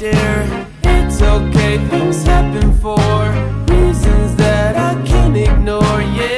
dear. It's okay, things happen for Reasons that I can't ignore, yeah.